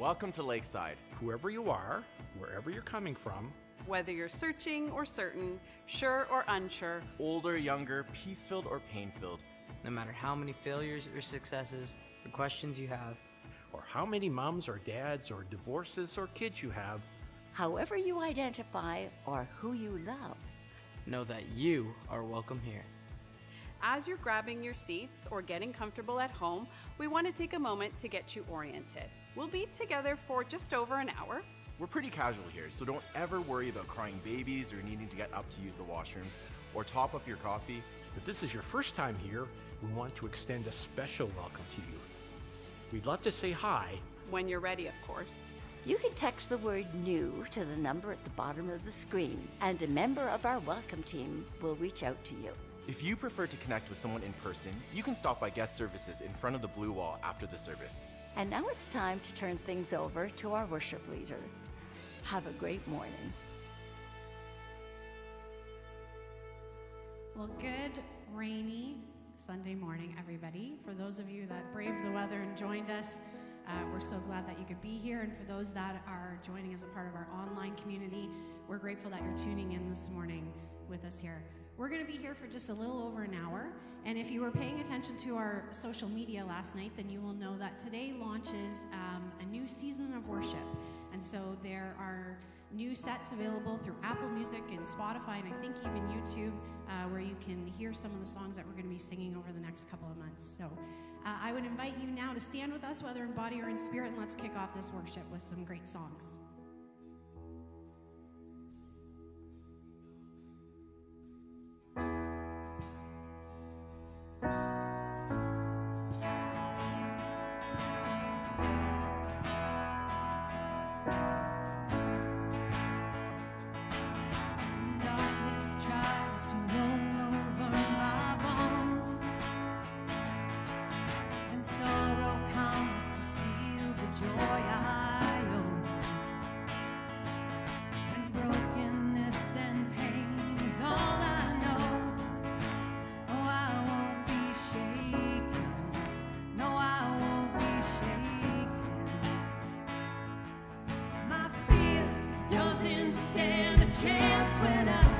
Welcome to Lakeside. Whoever you are, wherever you're coming from, Whether you're searching or certain, sure or unsure, Older, younger, peace filled or pain filled. No matter how many failures or successes or questions you have, or how many moms or dads or divorces or kids you have, However you identify or who you love. know that you are welcome here. as you're grabbing your seats or getting comfortable at home, we want to take a moment to get you oriented. We'll be together for just over an hour. We're pretty casual here, so don't ever worry about crying babies or needing to get up to use the washrooms or top up your coffee. if this is your first time here, we want to extend a special welcome to you. We'd love to say hi, When you're ready, of course. You can text the word new to the number at the bottom of the screen, and a member of our welcome team will reach out to you. If you prefer to connect with someone in person, you can stop by guest services in front of the blue wall after the service. And now it's time to turn things over to our worship leader. Have a great morning. Well, good rainy Sunday morning, everybody. For those of you that braved the weather and joined us, uh, we're so glad that you could be here. And for those that are joining as a part of our online community, we're grateful that you're tuning in this morning with us here. We're going to be here for just a little over an hour. And if you were paying attention to our social media last night, then you will know that today launches um, a new season of worship. And so there are new sets available through Apple Music and Spotify, and I think even YouTube, uh, where you can hear some of the songs that we're going to be singing over the next couple of months. So uh, I would invite you now to stand with us, whether in body or in spirit, and let's kick off this worship with some great songs. When I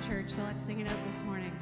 church, so let's sing it out this morning.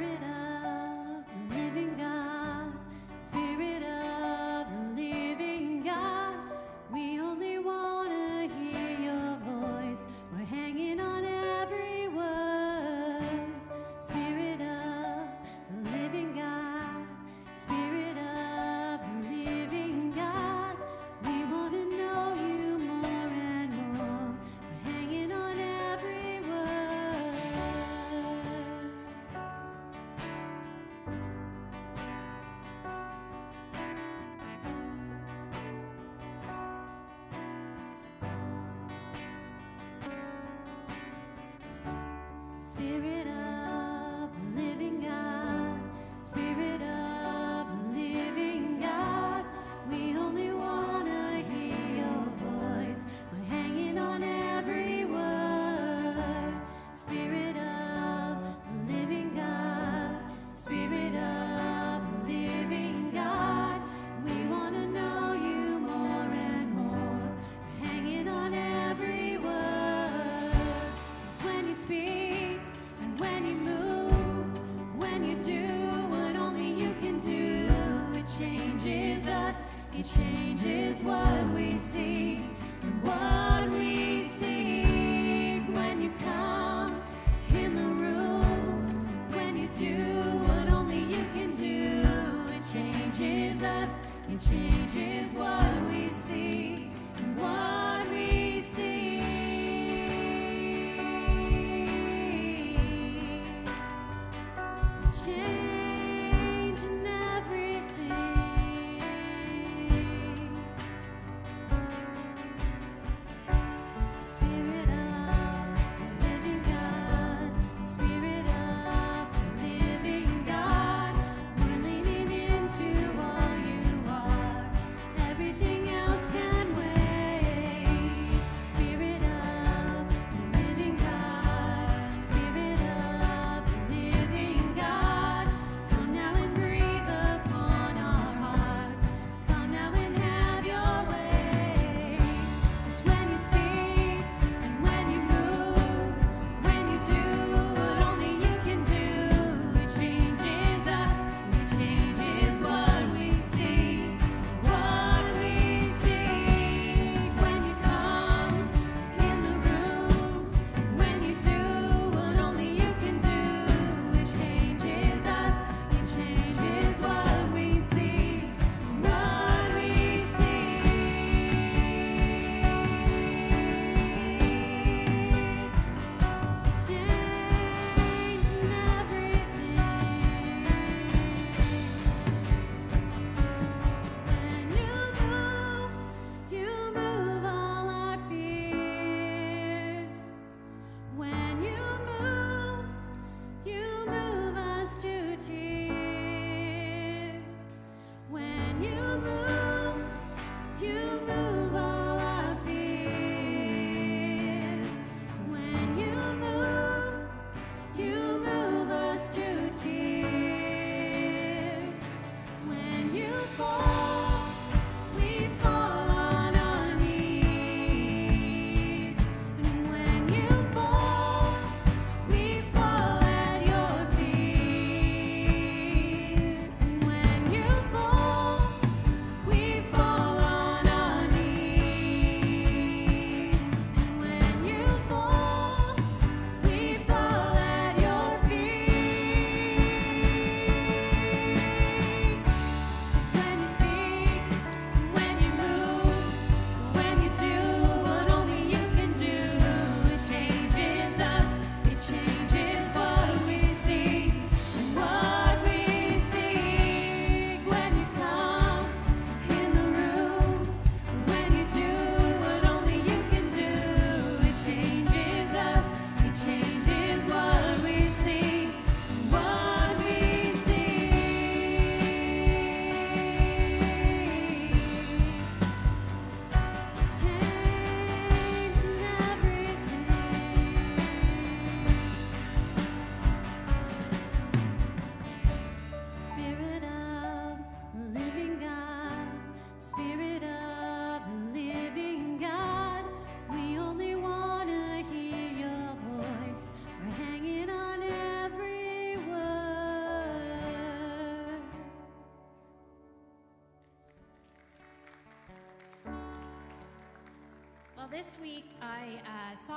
Spirit Spirit us,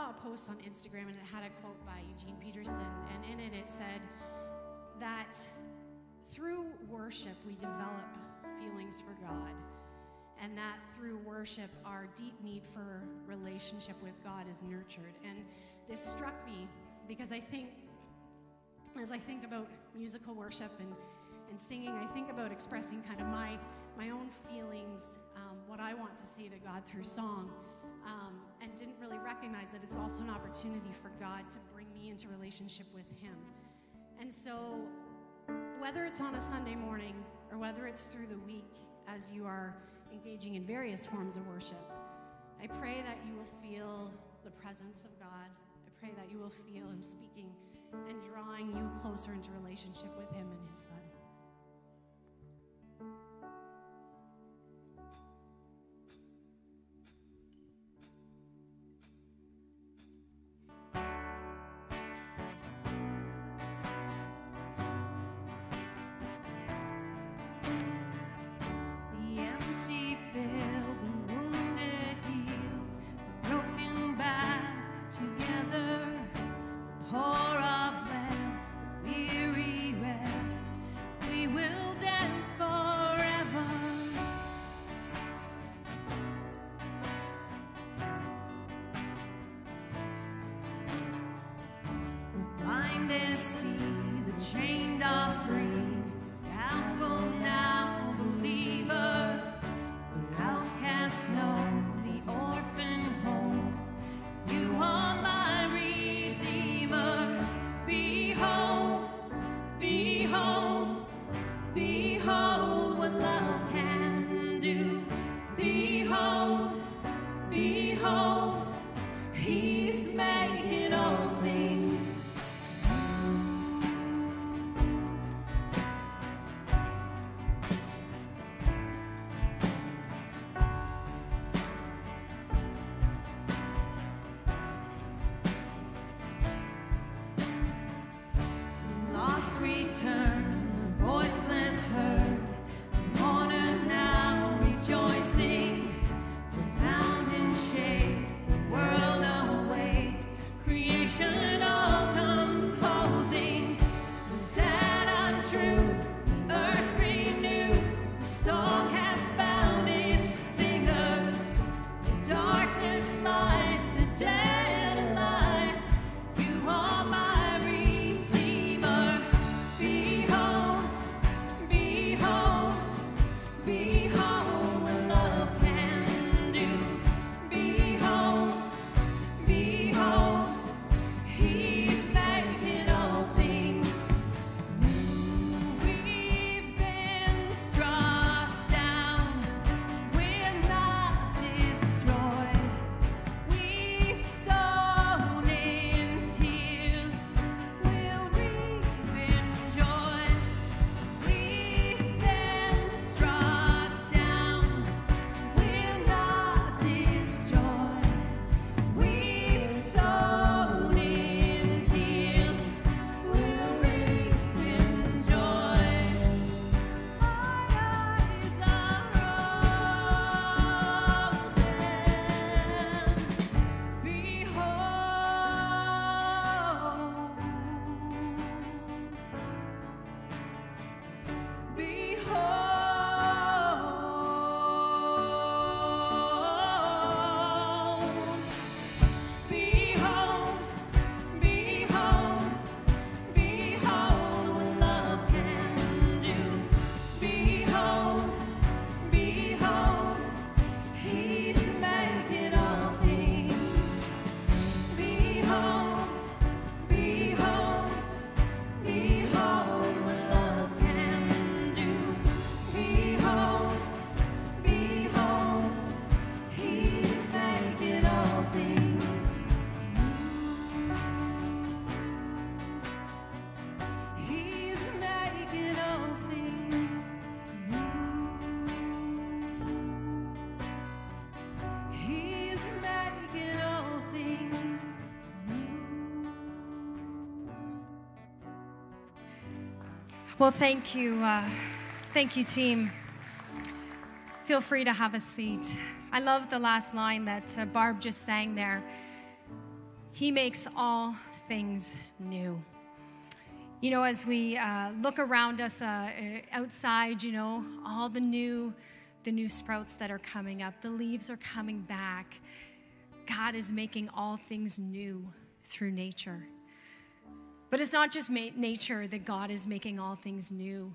saw a post on Instagram and it had a quote by Eugene Peterson, and in it it said that through worship we develop feelings for God, and that through worship our deep need for relationship with God is nurtured. And this struck me because I think, as I think about musical worship and, and singing, I think about expressing kind of my, my own feelings, um, what I want to say to God through song um, and didn't really recognize that it's also an opportunity for God to bring me into relationship with Him. And so, whether it's on a Sunday morning or whether it's through the week as you are engaging in various forms of worship, I pray that you will feel the presence of God. I pray that you will feel Him speaking and drawing you closer into relationship with Him and His Son. Well, thank you. Uh, thank you, team. Feel free to have a seat. I love the last line that uh, Barb just sang there. He makes all things new. You know, as we uh, look around us uh, uh, outside, you know, all the new, the new sprouts that are coming up, the leaves are coming back. God is making all things new through nature. But it's not just nature that God is making all things new.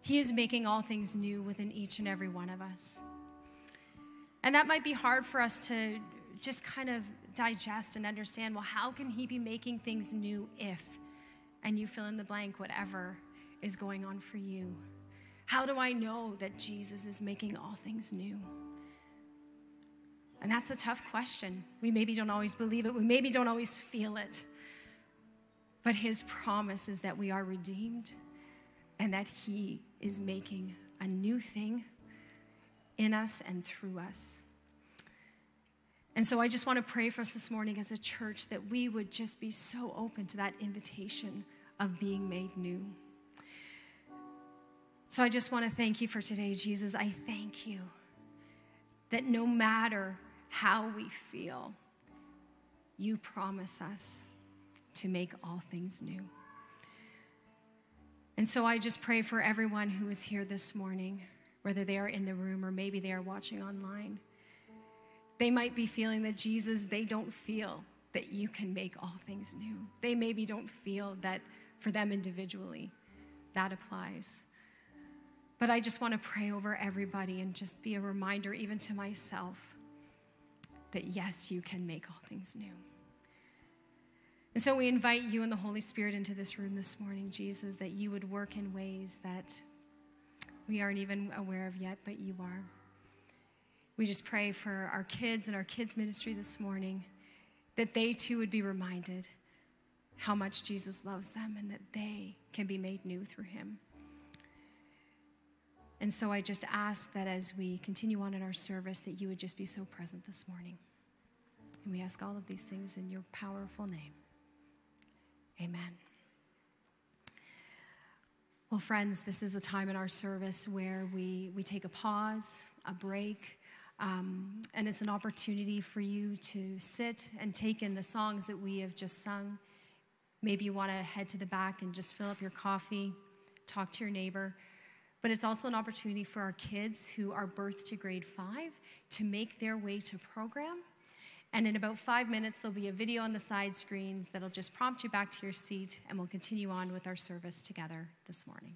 He is making all things new within each and every one of us. And that might be hard for us to just kind of digest and understand well, how can He be making things new if, and you fill in the blank, whatever is going on for you? How do I know that Jesus is making all things new? And that's a tough question. We maybe don't always believe it, we maybe don't always feel it. But his promise is that we are redeemed and that he is making a new thing in us and through us. And so I just want to pray for us this morning as a church that we would just be so open to that invitation of being made new. So I just want to thank you for today, Jesus. I thank you that no matter how we feel, you promise us to make all things new. And so I just pray for everyone who is here this morning, whether they are in the room or maybe they are watching online. They might be feeling that Jesus, they don't feel that you can make all things new. They maybe don't feel that for them individually that applies. But I just want to pray over everybody and just be a reminder, even to myself, that yes, you can make all things new. And so we invite you and the Holy Spirit into this room this morning, Jesus, that you would work in ways that we aren't even aware of yet, but you are. We just pray for our kids and our kids' ministry this morning that they too would be reminded how much Jesus loves them and that they can be made new through him. And so I just ask that as we continue on in our service, that you would just be so present this morning. And we ask all of these things in your powerful name. Amen. Well, friends, this is a time in our service where we, we take a pause, a break, um, and it's an opportunity for you to sit and take in the songs that we have just sung. Maybe you want to head to the back and just fill up your coffee, talk to your neighbor. But it's also an opportunity for our kids who are birth to grade five to make their way to program and in about five minutes, there'll be a video on the side screens that'll just prompt you back to your seat, and we'll continue on with our service together this morning.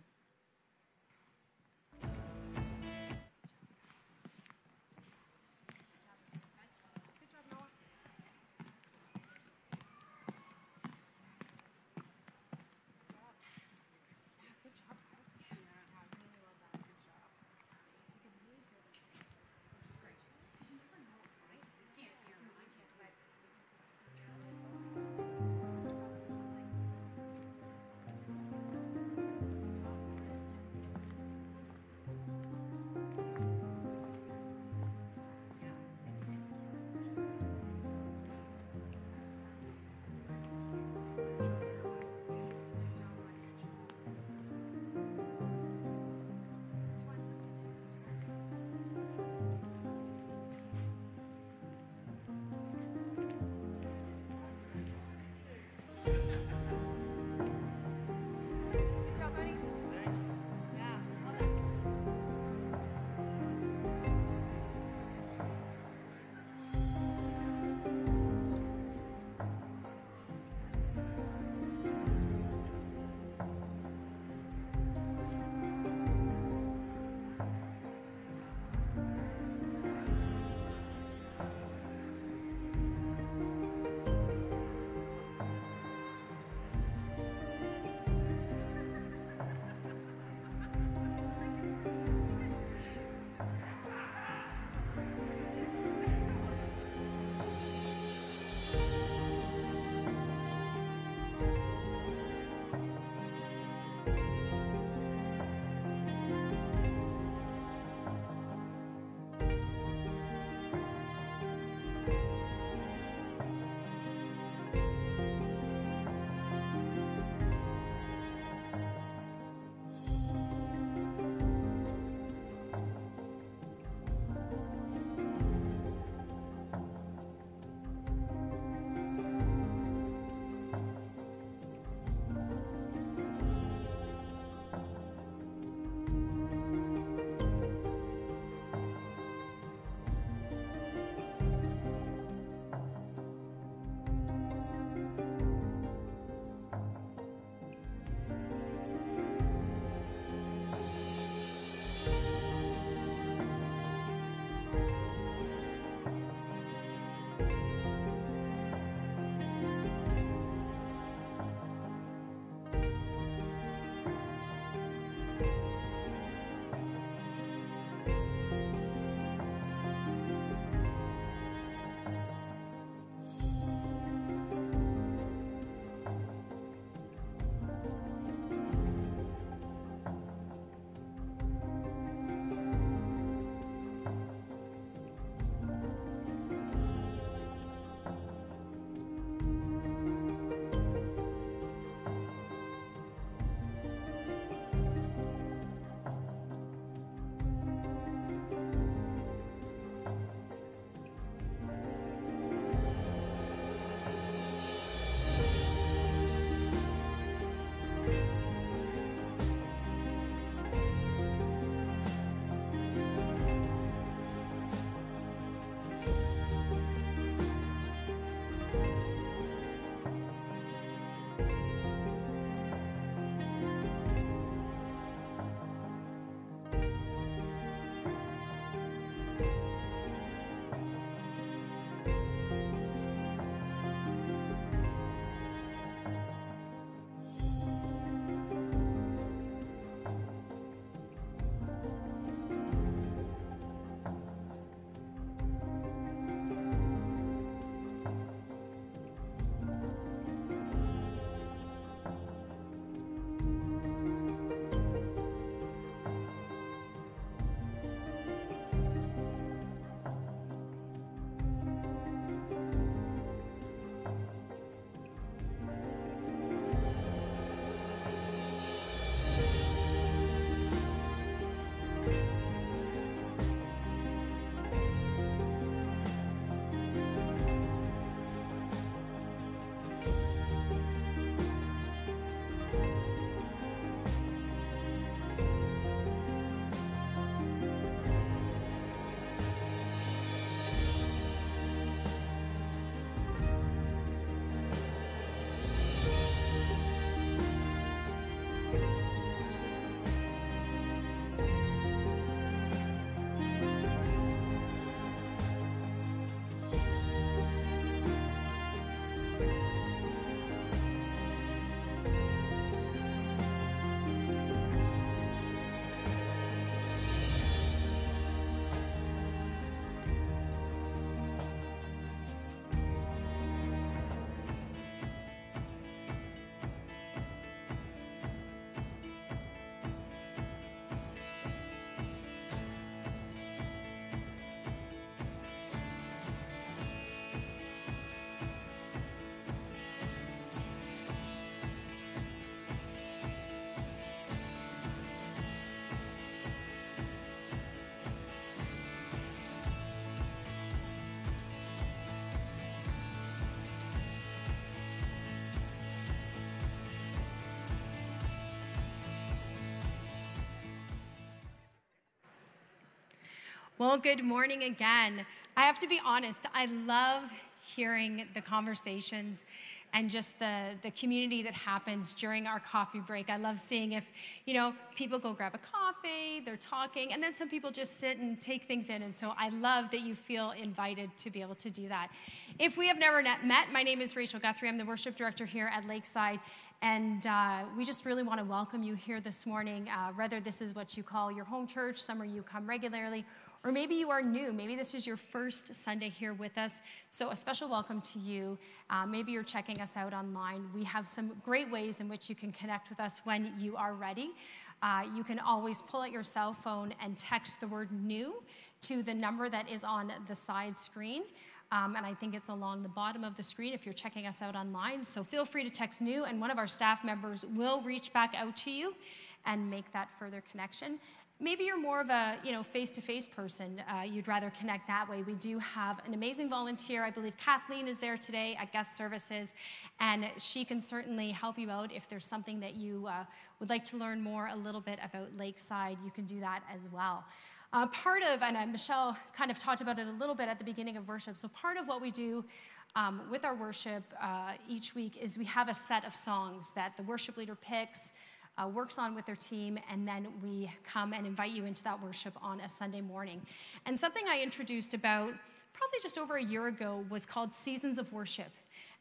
Well, good morning again. I have to be honest, I love hearing the conversations and just the, the community that happens during our coffee break. I love seeing if, you know, people go grab a coffee, they're talking, and then some people just sit and take things in. And so I love that you feel invited to be able to do that. If we have never met, my name is Rachel Guthrie. I'm the worship director here at Lakeside. And uh, we just really want to welcome you here this morning, uh, whether this is what you call your home church, somewhere you come regularly, or maybe you are new. Maybe this is your first Sunday here with us. So, a special welcome to you. Uh, maybe you're checking us out online. We have some great ways in which you can connect with us when you are ready. Uh, you can always pull out your cell phone and text the word new to the number that is on the side screen. Um, and I think it's along the bottom of the screen if you're checking us out online. So feel free to text new, and one of our staff members will reach back out to you and make that further connection. Maybe you're more of a you know face-to-face person. Uh, you'd rather connect that way. We do have an amazing volunteer. I believe Kathleen is there today at guest services, and she can certainly help you out if there's something that you uh, would like to learn more a little bit about Lakeside. You can do that as well. Uh, part of, and uh, Michelle kind of talked about it a little bit at the beginning of worship, so part of what we do um, with our worship uh, each week is we have a set of songs that the worship leader picks, uh, works on with their team, and then we come and invite you into that worship on a Sunday morning. And something I introduced about probably just over a year ago was called Seasons of Worship.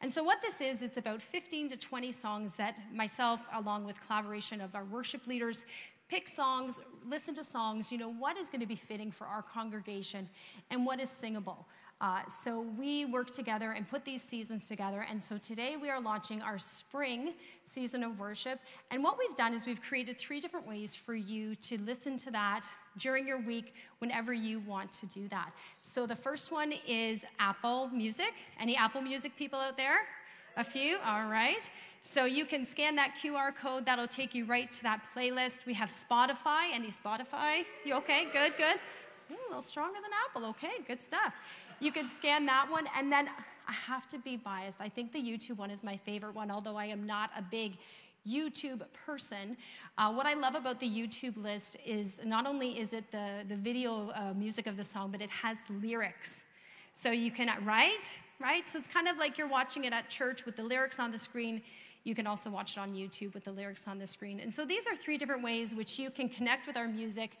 And so, what this is, it's about 15 to 20 songs that myself, along with collaboration of our worship leaders, pick songs, listen to songs, you know, what is going to be fitting for our congregation and what is singable. Uh, so we work together and put these seasons together. And so today we are launching our spring season of worship. And what we've done is we've created three different ways for you to listen to that during your week whenever you want to do that. So the first one is Apple Music. Any Apple Music people out there? A few? All right. So you can scan that QR code, that'll take you right to that playlist. We have Spotify. Any Spotify? You okay? Good, good. Ooh, a little stronger than Apple. Okay, good stuff. You can scan that one, and then I have to be biased. I think the YouTube one is my favorite one, although I am not a big YouTube person. Uh, what I love about the YouTube list is not only is it the, the video uh, music of the song, but it has lyrics. So you can, right? Right? So it's kind of like you're watching it at church with the lyrics on the screen. You can also watch it on YouTube with the lyrics on the screen. And so these are three different ways which you can connect with our music.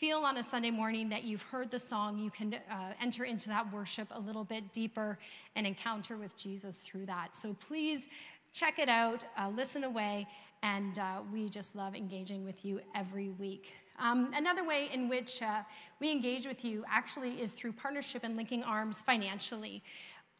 Feel on a Sunday morning that you've heard the song. You can uh, enter into that worship a little bit deeper and encounter with Jesus through that. So please check it out, uh, listen away, and uh, we just love engaging with you every week. Um, another way in which uh, we engage with you actually is through partnership and linking arms financially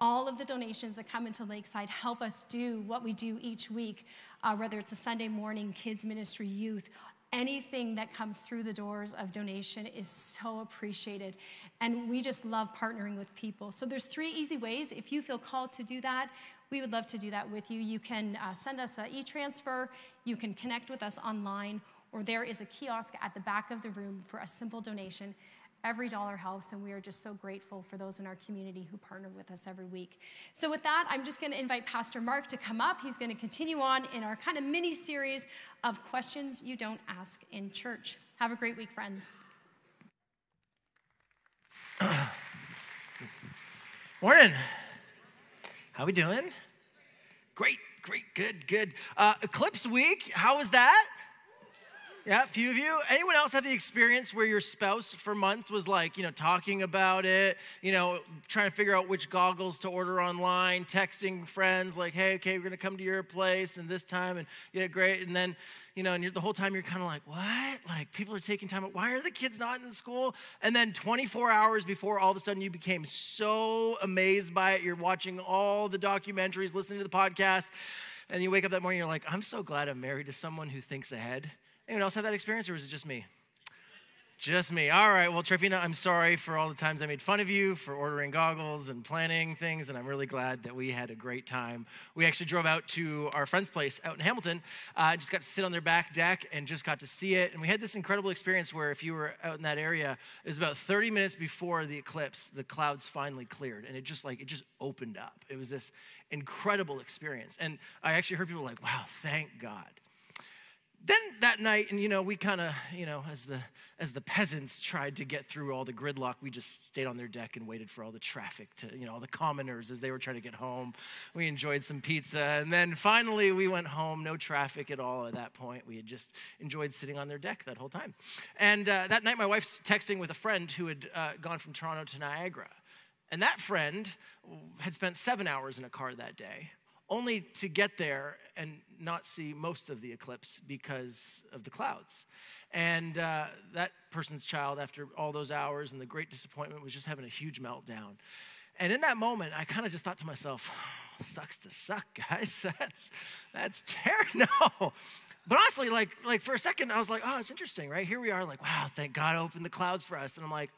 all of the donations that come into Lakeside help us do what we do each week, uh, whether it's a Sunday morning, kids ministry, youth. Anything that comes through the doors of donation is so appreciated. And we just love partnering with people. So there's three easy ways. If you feel called to do that, we would love to do that with you. You can uh, send us an e-transfer, you can connect with us online, or there is a kiosk at the back of the room for a simple donation. Every dollar helps, and we are just so grateful for those in our community who partner with us every week. So, with that, I'm just going to invite Pastor Mark to come up. He's going to continue on in our kind of mini series of questions you don't ask in church. Have a great week, friends. Morning. How we doing? Great, great, good, good. Uh, Eclipse week. How was that? Yeah, a few of you. Anyone else have the experience where your spouse for months was like, you know, talking about it, you know, trying to figure out which goggles to order online, texting friends like, hey, okay, we're gonna come to your place and this time, and yeah, great. And then, you know, and the whole time you're kind of like, what? Like people are taking time. Why are the kids not in school? And then 24 hours before, all of a sudden you became so amazed by it. You're watching all the documentaries, listening to the podcast, and you wake up that morning, you're like, I'm so glad I'm married to someone who thinks ahead Anyone else have that experience, or was it just me? Just me. All right. Well, Trifina, I'm sorry for all the times I made fun of you for ordering goggles and planning things, and I'm really glad that we had a great time. We actually drove out to our friend's place out in Hamilton. Uh, just got to sit on their back deck and just got to see it. And we had this incredible experience where, if you were out in that area, it was about 30 minutes before the eclipse, the clouds finally cleared, and it just like it just opened up. It was this incredible experience, and I actually heard people like, "Wow, thank God." Then that night, and you know, we kind of, you know, as the as the peasants tried to get through all the gridlock, we just stayed on their deck and waited for all the traffic to, you know, all the commoners as they were trying to get home. We enjoyed some pizza, and then finally we went home. No traffic at all at that point. We had just enjoyed sitting on their deck that whole time. And uh, that night, my wife's texting with a friend who had uh, gone from Toronto to Niagara, and that friend had spent seven hours in a car that day only to get there and not see most of the eclipse because of the clouds. And uh, that person's child, after all those hours and the great disappointment, was just having a huge meltdown. And in that moment, I kind of just thought to myself, sucks to suck, guys. That's, that's terrible. No. But honestly, like, like for a second, I was like, oh, it's interesting, right? Here we are, like, wow, thank God opened the clouds for us. And I'm like,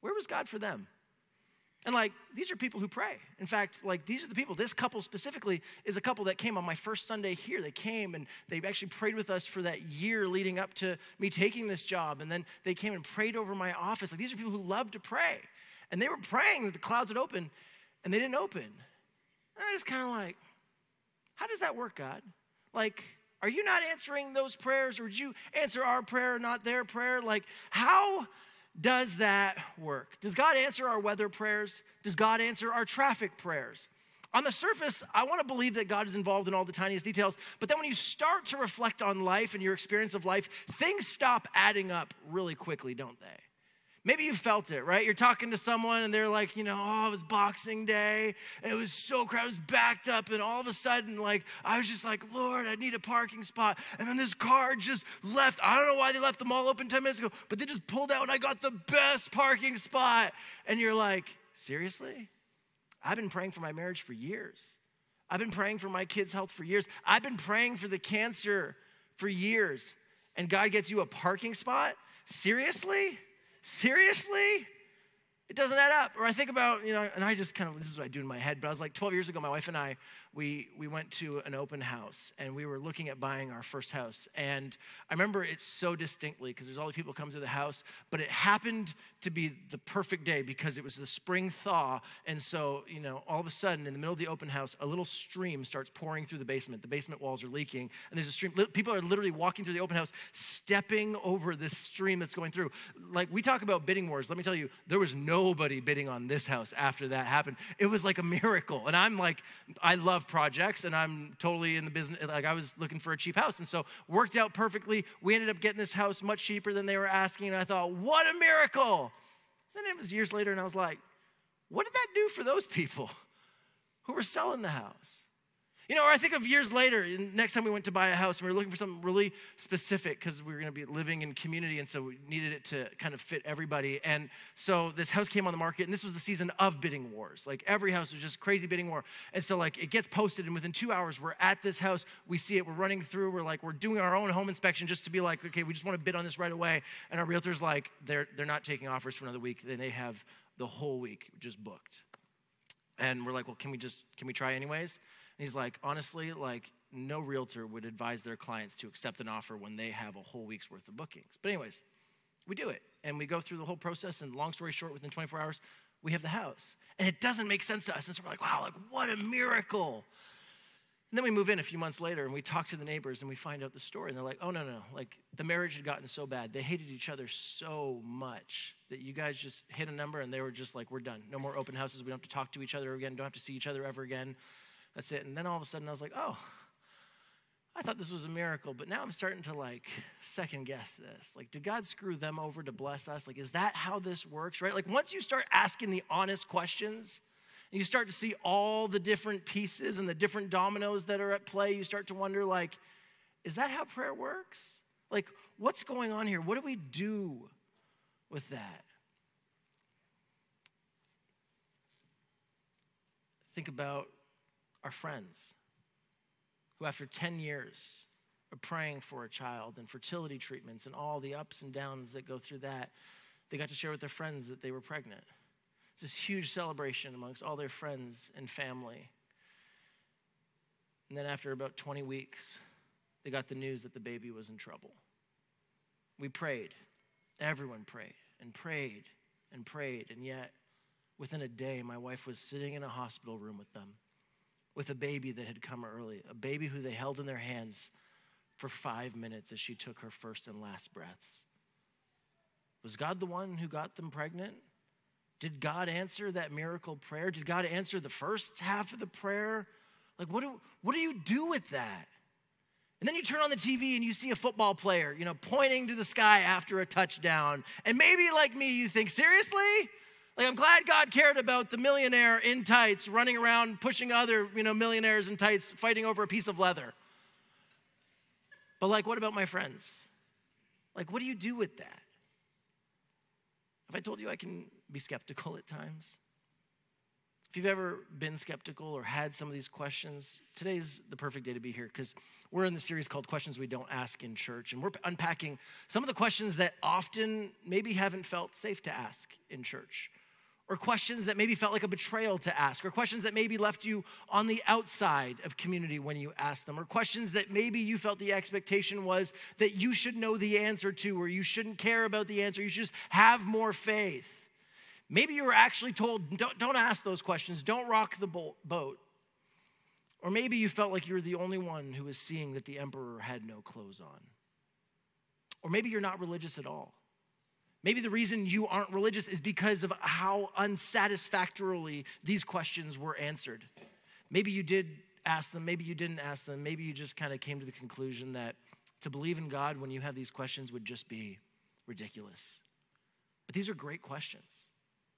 where was God for them? And like, these are people who pray. In fact, like, these are the people. This couple specifically is a couple that came on my first Sunday here. They came and they actually prayed with us for that year leading up to me taking this job. And then they came and prayed over my office. Like, these are people who love to pray. And they were praying that the clouds would open, and they didn't open. And I was kind of like, how does that work, God? Like, are you not answering those prayers, or would you answer our prayer, not their prayer? Like, how does that work? Does God answer our weather prayers? Does God answer our traffic prayers? On the surface, I want to believe that God is involved in all the tiniest details, but then when you start to reflect on life and your experience of life, things stop adding up really quickly, don't they? Maybe you felt it, right? You're talking to someone and they're like, you know, oh, it was Boxing Day. It was so crowded, it was backed up. And all of a sudden, like, I was just like, Lord, I need a parking spot. And then this car just left. I don't know why they left the mall open 10 minutes ago, but they just pulled out and I got the best parking spot. And you're like, seriously? I've been praying for my marriage for years. I've been praying for my kids' health for years. I've been praying for the cancer for years. And God gets you a parking spot? Seriously? Seriously? It doesn't add up. Or I think about, you know, and I just kind of, this is what I do in my head, but I was like 12 years ago, my wife and I, we, we went to an open house and we were looking at buying our first house. And I remember it so distinctly because there's all the people come to the house, but it happened to be the perfect day because it was the spring thaw. And so, you know, all of a sudden in the middle of the open house, a little stream starts pouring through the basement. The basement walls are leaking and there's a stream. People are literally walking through the open house, stepping over this stream that's going through. Like we talk about bidding wars. Let me tell you, there was nobody bidding on this house after that happened. It was like a miracle. And I'm like, I love projects and I'm totally in the business. Like I was looking for a cheap house. And so worked out perfectly. We ended up getting this house much cheaper than they were asking. And I thought, what a miracle. Then it was years later and I was like, what did that do for those people who were selling the house? You know, or I think of years later, next time we went to buy a house and we were looking for something really specific because we were going to be living in community and so we needed it to kind of fit everybody. And so this house came on the market and this was the season of bidding wars. Like every house was just crazy bidding war. And so like it gets posted and within two hours we're at this house, we see it, we're running through, we're like, we're doing our own home inspection just to be like, okay, we just want to bid on this right away. And our realtor's like, they're, they're not taking offers for another week. Then they have the whole week just booked. And we're like, well, can we just, can we try anyways? He's like, honestly, like no realtor would advise their clients to accept an offer when they have a whole week's worth of bookings. But, anyways, we do it and we go through the whole process. And long story short, within 24 hours, we have the house. And it doesn't make sense to us. And so we're like, wow, like what a miracle. And then we move in a few months later and we talk to the neighbors and we find out the story. And they're like, oh, no, no, like the marriage had gotten so bad. They hated each other so much that you guys just hit a number and they were just like, we're done. No more open houses. We don't have to talk to each other again. Don't have to see each other ever again. That's it. And then all of a sudden I was like, oh, I thought this was a miracle, but now I'm starting to like second guess this. Like, did God screw them over to bless us? Like, is that how this works, right? Like, once you start asking the honest questions, and you start to see all the different pieces and the different dominoes that are at play, you start to wonder, like, is that how prayer works? Like, what's going on here? What do we do with that? Think about our friends who, after 10 years of praying for a child and fertility treatments and all the ups and downs that go through that, they got to share with their friends that they were pregnant. It's this huge celebration amongst all their friends and family. And then, after about 20 weeks, they got the news that the baby was in trouble. We prayed. Everyone prayed and prayed and prayed. And yet, within a day, my wife was sitting in a hospital room with them with a baby that had come early, a baby who they held in their hands for five minutes as she took her first and last breaths? Was God the one who got them pregnant? Did God answer that miracle prayer? Did God answer the first half of the prayer? Like, what do, what do you do with that? And then you turn on the TV and you see a football player, you know, pointing to the sky after a touchdown. And maybe like me, you think, seriously? Like, I'm glad God cared about the millionaire in tights running around pushing other, you know, millionaires in tights fighting over a piece of leather. But, like, what about my friends? Like, what do you do with that? Have I told you I can be skeptical at times? If you've ever been skeptical or had some of these questions, today's the perfect day to be here because we're in the series called Questions We Don't Ask in Church. And we're unpacking some of the questions that often maybe haven't felt safe to ask in church, or questions that maybe felt like a betrayal to ask, or questions that maybe left you on the outside of community when you asked them, or questions that maybe you felt the expectation was that you should know the answer to, or you shouldn't care about the answer, you should just have more faith. Maybe you were actually told, don't, don't ask those questions, don't rock the boat. Or maybe you felt like you were the only one who was seeing that the emperor had no clothes on. Or maybe you're not religious at all. Maybe the reason you aren't religious is because of how unsatisfactorily these questions were answered. Maybe you did ask them, maybe you didn't ask them, maybe you just kind of came to the conclusion that to believe in God when you have these questions would just be ridiculous. But these are great questions.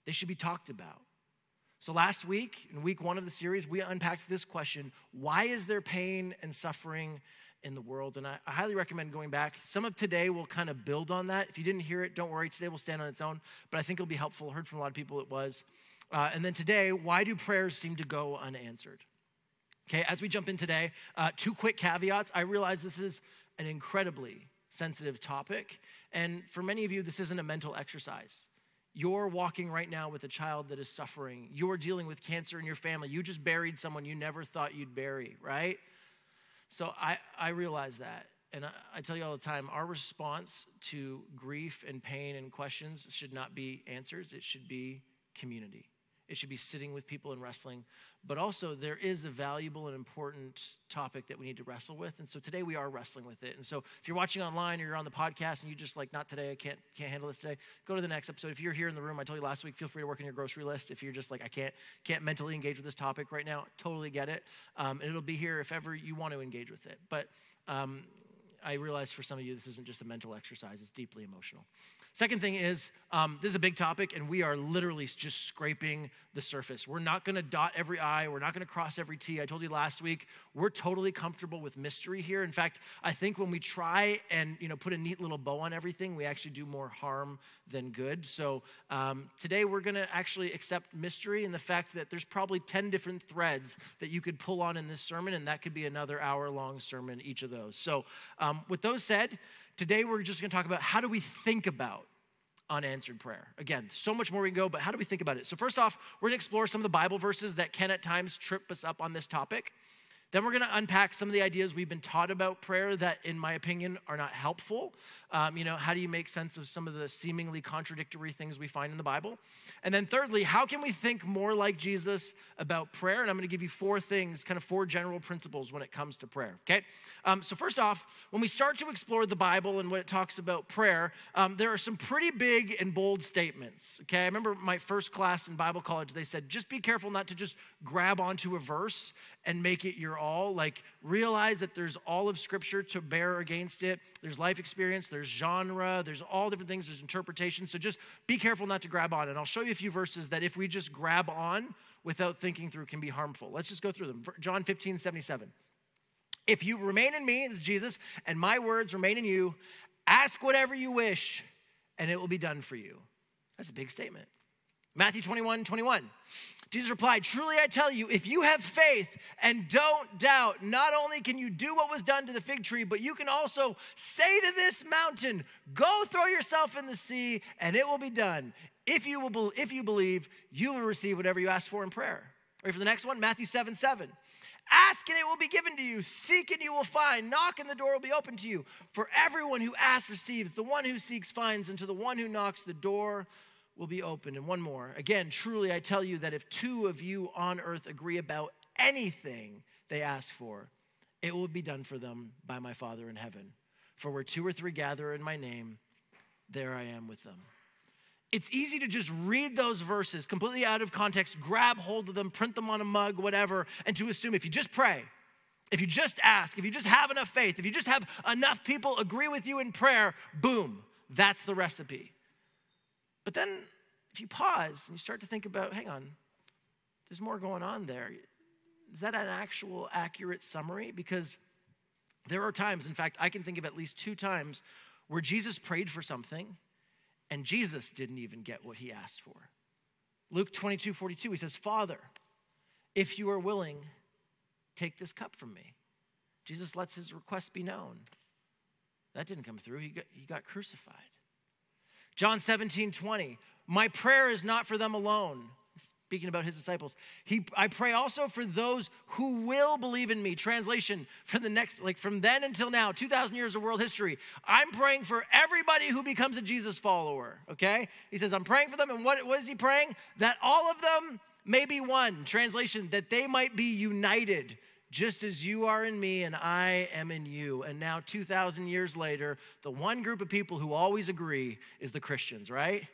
They should be talked about. So, last week, in week one of the series, we unpacked this question why is there pain and suffering in the world? And I, I, highly recommend going back. Some of today will kind of build on that. If you didn't hear it, don't worry. Today will stand on its own, but I think it'll be helpful. Heard from a lot of people it was. Uh, and then today, why do prayers seem to go unanswered? Okay, as we jump in today, uh, two quick caveats. I realize this is an incredibly sensitive topic, and for many of you, this isn't a mental exercise. You're walking right now with a child that is suffering. You're dealing with cancer in your family. You just buried someone you never thought you'd bury, right? So I, I realize that. And I, I tell you all the time our response to grief and pain and questions should not be answers, it should be community. It should be sitting with people and wrestling. But also, there is a valuable and important topic that we need to wrestle with. And so today we are wrestling with it. And so if you're watching online or you're on the podcast and you just like, not today, I can't, can't handle this today, go to the next episode. If you're here in the room, I told you last week, feel free to work on your grocery list. If you're just like, I can't, can't mentally engage with this topic right now, totally get it. Um, and it'll be here if ever you want to engage with it. But um, I realize for some of you, this isn't just a mental exercise, it's deeply emotional. Second thing is, um, this is a big topic, and we are literally just scraping the surface. We're not gonna dot every I, we're not gonna cross every T. I told you last week, we're totally comfortable with mystery here. In fact, I think when we try and you know put a neat little bow on everything, we actually do more harm than good. So um, today we're gonna actually accept mystery and the fact that there's probably 10 different threads that you could pull on in this sermon, and that could be another hour long sermon, each of those. So, um, with those said, Today, we're just going to talk about how do we think about unanswered prayer. Again, so much more we can go, but how do we think about it? So, first off, we're going to explore some of the Bible verses that can at times trip us up on this topic. Then we're going to unpack some of the ideas we've been taught about prayer that, in my opinion, are not helpful. Um, you know, how do you make sense of some of the seemingly contradictory things we find in the Bible? And then, thirdly, how can we think more like Jesus about prayer? And I'm going to give you four things, kind of four general principles when it comes to prayer. Okay. Um, so first off, when we start to explore the Bible and what it talks about prayer, um, there are some pretty big and bold statements. Okay. I remember my first class in Bible college. They said, just be careful not to just grab onto a verse and make it your all. Like, realize that there's all of Scripture to bear against it. There's life experience, there's genre, there's all different things, there's interpretation. So just be careful not to grab on. And I'll show you a few verses that if we just grab on without thinking through can be harmful. Let's just go through them. John 15, 77. If you remain in me, is Jesus, and my words remain in you, ask whatever you wish, and it will be done for you. That's a big statement. Matthew 21, 21. Jesus replied, Truly I tell you, if you have faith and don't doubt, not only can you do what was done to the fig tree, but you can also say to this mountain, Go throw yourself in the sea, and it will be done. If you, will, if you believe, you will receive whatever you ask for in prayer. Ready for the next one? Matthew 7 7. Ask and it will be given to you. Seek and you will find. Knock and the door will be open to you. For everyone who asks receives. The one who seeks finds. And to the one who knocks, the door will be opened. And one more. Again, truly I tell you that if two of you on earth agree about anything they ask for, it will be done for them by my Father in heaven. For where two or three gather in my name, there I am with them. It's easy to just read those verses completely out of context, grab hold of them, print them on a mug, whatever, and to assume if you just pray, if you just ask, if you just have enough faith, if you just have enough people agree with you in prayer, boom, that's the recipe. But then if you pause and you start to think about, hang on, there's more going on there. Is that an actual accurate summary? Because there are times, in fact, I can think of at least two times where Jesus prayed for something and Jesus didn't even get what he asked for. Luke 22 42, he says, Father, if you are willing, take this cup from me. Jesus lets his request be known. That didn't come through. He got, he got crucified. John 17 20, my prayer is not for them alone. Speaking about his disciples, he, I pray also for those who will believe in me. Translation for the next, like from then until now, 2,000 years of world history. I'm praying for everybody who becomes a Jesus follower, okay? He says, I'm praying for them. And what, what is he praying? That all of them may be one. Translation, that they might be united just as you are in me and I am in you. And now, 2,000 years later, the one group of people who always agree is the Christians, right?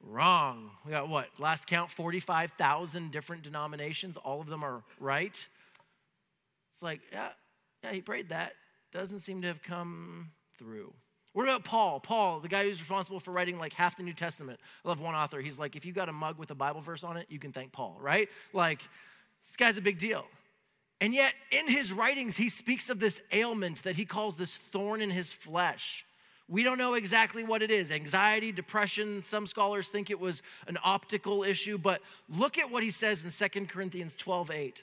Wrong. We got what? Last count 45,000 different denominations. All of them are right. It's like, yeah, yeah, he prayed that. Doesn't seem to have come through. What about Paul? Paul, the guy who's responsible for writing like half the New Testament. I love one author. He's like, if you got a mug with a Bible verse on it, you can thank Paul, right? Like, this guy's a big deal. And yet, in his writings, he speaks of this ailment that he calls this thorn in his flesh. We don't know exactly what it is anxiety, depression. Some scholars think it was an optical issue, but look at what he says in 2 Corinthians 12 8.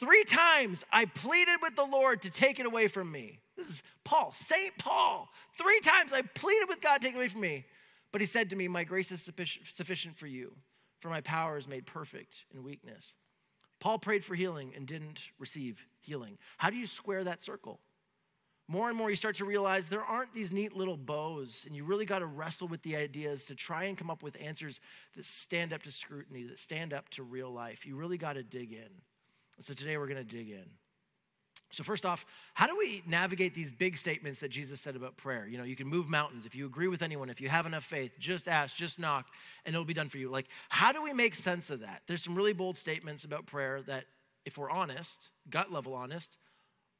Three times I pleaded with the Lord to take it away from me. This is Paul, St. Paul. Three times I pleaded with God to take it away from me. But he said to me, My grace is sufficient for you, for my power is made perfect in weakness. Paul prayed for healing and didn't receive healing. How do you square that circle? more and more you start to realize there aren't these neat little bows, and you really got to wrestle with the ideas to try and come up with answers that stand up to scrutiny, that stand up to real life. You really got to dig in. So today we're going to dig in. So, first off, how do we navigate these big statements that Jesus said about prayer? You know, you can move mountains. If you agree with anyone, if you have enough faith, just ask, just knock, and it'll be done for you. Like, how do we make sense of that? There's some really bold statements about prayer that, if we're honest, gut level honest,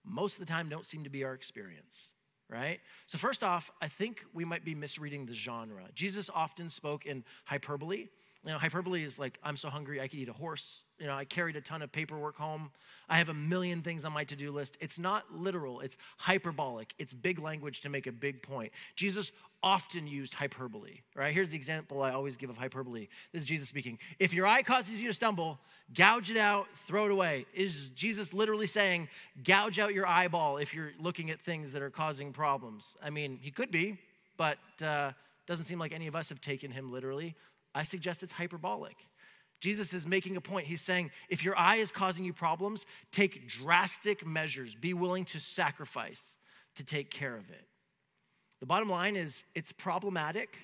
most of the time don't seem to be our experience, right? So, first off, I think we might be misreading the genre. Jesus often spoke in hyperbole. You know, hyperbole is like, I'm so hungry I could eat a horse. You know, I carried a ton of paperwork home. I have a million things on my to do list. It's not literal, it's hyperbolic. It's big language to make a big point. Jesus often used hyperbole, right? Here's the example I always give of hyperbole. This is Jesus speaking. If your eye causes you to stumble, gouge it out, throw it away. Is Jesus literally saying, gouge out your eyeball if you're looking at things that are causing problems? I mean, he could be, but uh, doesn't seem like any of us have taken him literally. I suggest it's hyperbolic. Jesus is making a point. He's saying, if your eye is causing you problems, take drastic measures. Be willing to sacrifice to take care of it. The bottom line is it's problematic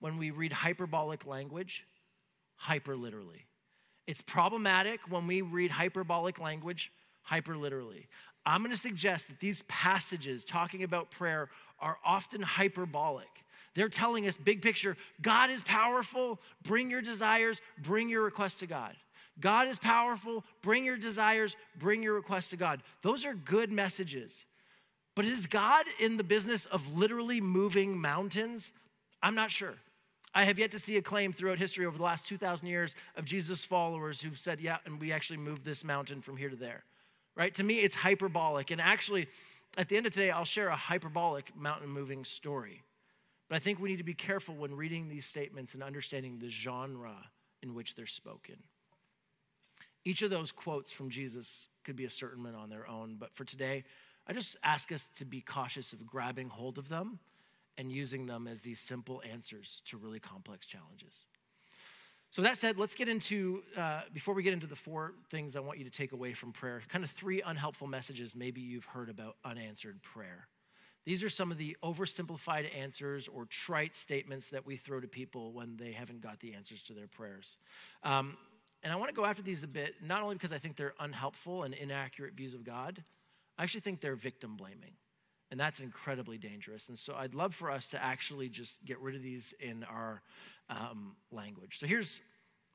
when we read hyperbolic language hyperliterally. It's problematic when we read hyperbolic language hyperliterally. I'm going to suggest that these passages talking about prayer are often hyperbolic. They're telling us, big picture, God is powerful. Bring your desires, bring your requests to God. God is powerful. Bring your desires, bring your requests to God. Those are good messages. But is God in the business of literally moving mountains? I'm not sure. I have yet to see a claim throughout history over the last 2,000 years of Jesus' followers who've said, yeah, and we actually moved this mountain from here to there. Right? To me, it's hyperbolic. And actually, at the end of today, I'll share a hyperbolic mountain moving story. But I think we need to be careful when reading these statements and understanding the genre in which they're spoken. Each of those quotes from Jesus could be a sermon on their own, but for today, I just ask us to be cautious of grabbing hold of them and using them as these simple answers to really complex challenges. So, that said, let's get into, uh, before we get into the four things I want you to take away from prayer, kind of three unhelpful messages maybe you've heard about unanswered prayer. These are some of the oversimplified answers or trite statements that we throw to people when they haven't got the answers to their prayers. Um, and I want to go after these a bit, not only because I think they're unhelpful and inaccurate views of God, I actually think they're victim blaming. And that's incredibly dangerous. And so I'd love for us to actually just get rid of these in our um, language. So here's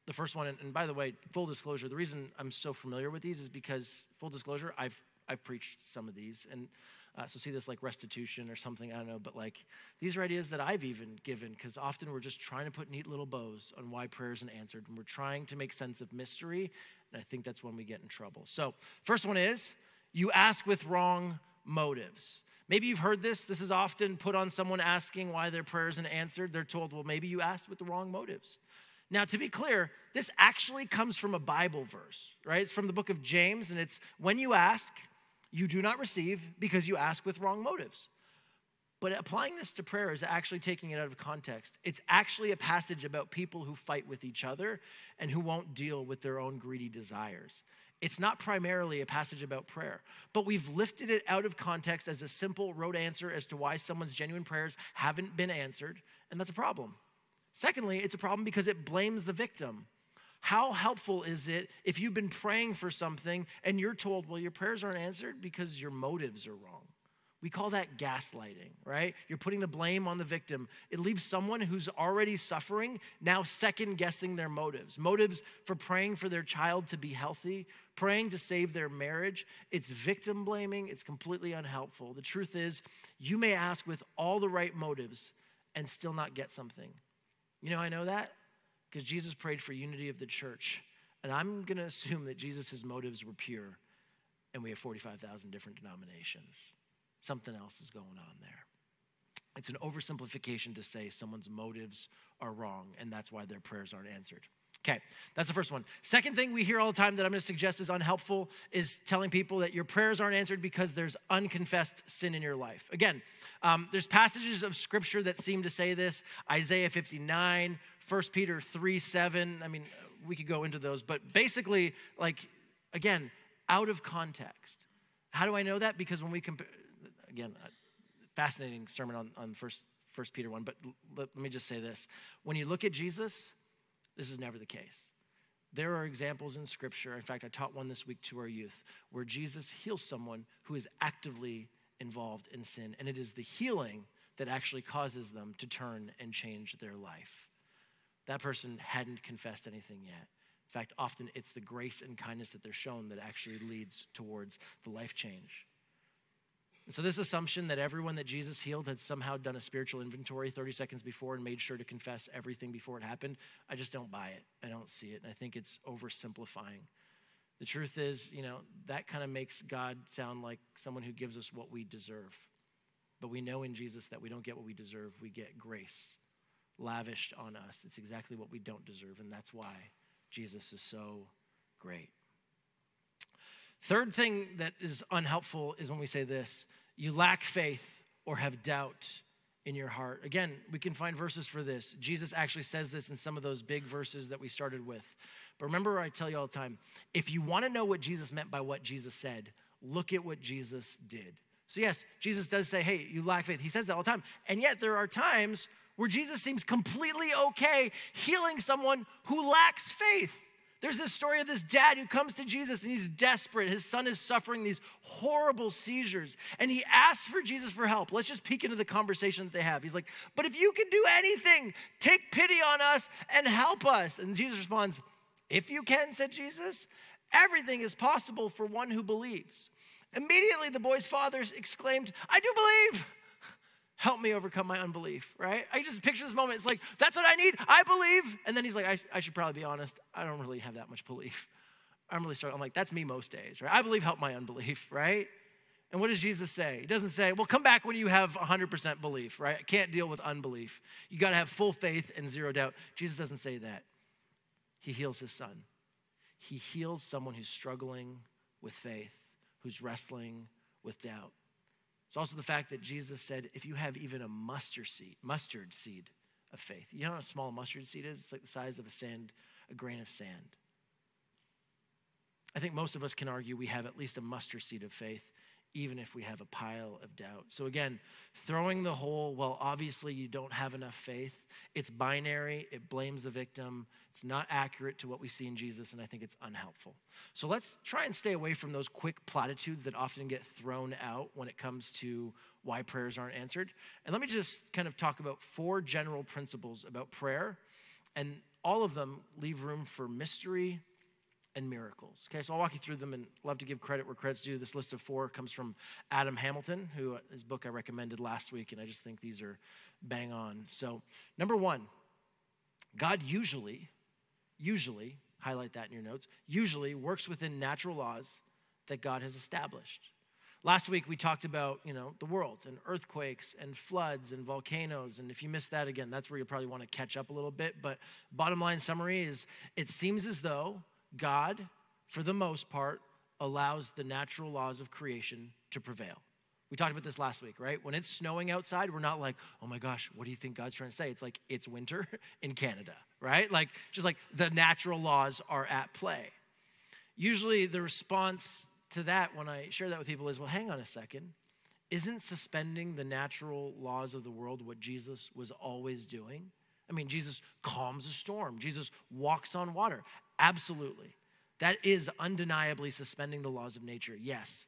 the first one. And, and by the way, full disclosure, the reason I'm so familiar with these is because, full disclosure, I've, I've preached some of these. And uh, so see this like restitution or something, I don't know. But like these are ideas that I've even given because often we're just trying to put neat little bows on why prayer isn't answered. And we're trying to make sense of mystery. And I think that's when we get in trouble. So, first one is you ask with wrong motives. Maybe you've heard this. This is often put on someone asking why their prayer isn't answered. They're told, well, maybe you asked with the wrong motives. Now, to be clear, this actually comes from a Bible verse, right? It's from the book of James, and it's when you ask, you do not receive because you ask with wrong motives. But applying this to prayer is actually taking it out of context. It's actually a passage about people who fight with each other and who won't deal with their own greedy desires. It's not primarily a passage about prayer, but we've lifted it out of context as a simple rote answer as to why someone's genuine prayers haven't been answered, and that's a problem. Secondly, it's a problem because it blames the victim. How helpful is it if you've been praying for something and you're told, well, your prayers aren't answered because your motives are wrong? We call that gaslighting, right? You're putting the blame on the victim. It leaves someone who's already suffering now second guessing their motives. Motives for praying for their child to be healthy, praying to save their marriage. It's victim blaming, it's completely unhelpful. The truth is, you may ask with all the right motives and still not get something. You know, I know that because Jesus prayed for unity of the church. And I'm going to assume that Jesus' motives were pure, and we have 45,000 different denominations. Something else is going on there. It's an oversimplification to say someone's motives are wrong, and that's why their prayers aren't answered. Okay, that's the first one. Second thing we hear all the time that I'm going to suggest is unhelpful is telling people that your prayers aren't answered because there's unconfessed sin in your life. Again, um, there's passages of scripture that seem to say this Isaiah 59, 1 Peter 3 7. I mean, we could go into those, but basically, like, again, out of context. How do I know that? Because when we compare, again, fascinating sermon on, on first, first Peter 1, but let, let me just say this. When you look at Jesus, this is never the case. There are examples in Scripture. In fact, I taught one this week to our youth where Jesus heals someone who is actively involved in sin, and it is the healing that actually causes them to turn and change their life. That person hadn't confessed anything yet. In fact, often it's the grace and kindness that they're shown that actually leads towards the life change. And so, this assumption that everyone that Jesus healed had somehow done a spiritual inventory 30 seconds before and made sure to confess everything before it happened, I just don't buy it. I don't see it. And I think it's oversimplifying. The truth is, you know, that kind of makes God sound like someone who gives us what we deserve. But we know in Jesus that we don't get what we deserve, we get grace lavished on us. It's exactly what we don't deserve, and that's why Jesus is so great. Third thing that is unhelpful is when we say this you lack faith or have doubt in your heart. Again, we can find verses for this. Jesus actually says this in some of those big verses that we started with. But remember, I tell you all the time if you want to know what Jesus meant by what Jesus said, look at what Jesus did. So, yes, Jesus does say, hey, you lack faith. He says that all the time. And yet, there are times where Jesus seems completely okay healing someone who lacks faith. There's this story of this dad who comes to Jesus and he's desperate. His son is suffering these horrible seizures and he asks for Jesus for help. Let's just peek into the conversation that they have. He's like, But if you can do anything, take pity on us and help us. And Jesus responds, If you can, said Jesus, everything is possible for one who believes. Immediately, the boy's father exclaimed, I do believe help me overcome my unbelief, right? I just picture this moment. It's like, that's what I need. I believe. And then he's like, I, I should probably be honest. I don't really have that much belief. I'm really struggling. I'm like, that's me most days, right? I believe, help my unbelief, right? And what does Jesus say? He doesn't say, well, come back when you have 100% belief, right? I can't deal with unbelief. You got to have full faith and zero doubt. Jesus doesn't say that. He heals his son. He heals someone who's struggling with faith, who's wrestling with doubt. It's also the fact that Jesus said, if you have even a mustard seed, mustard seed of faith. You know how small a mustard seed is? It's like the size of a sand, a grain of sand. I think most of us can argue we have at least a mustard seed of faith, even if we have a pile of doubt. So, again, throwing the whole, well, obviously you don't have enough faith, it's binary, it blames the victim, it's not accurate to what we see in Jesus, and I think it's unhelpful. So, let's try and stay away from those quick platitudes that often get thrown out when it comes to why prayers aren't answered. And let me just kind of talk about four general principles about prayer, and all of them leave room for mystery and miracles. Okay, so I'll walk you through them and love to give credit where credit's due. This list of four comes from Adam Hamilton, who uh, his book I recommended last week, and I just think these are bang on. So, number one, God usually, usually, highlight that in your notes, usually works within natural laws that God has established. Last week we talked about, you know, the world and earthquakes and floods and volcanoes. And if you missed that again, that's where you'll probably want to catch up a little bit. But bottom line summary is it seems as though God, for the most part, allows the natural laws of creation to prevail. We talked about this last week, right? When it's snowing outside, we're not like, oh my gosh, what do you think God's trying to say? It's like, it's winter in Canada, right? Like, just like the natural laws are at play. Usually, the response to that when I share that with people is, well, hang on a second. Isn't suspending the natural laws of the world what Jesus was always doing? I mean, Jesus calms a storm, Jesus walks on water. Absolutely. That is undeniably suspending the laws of nature, yes.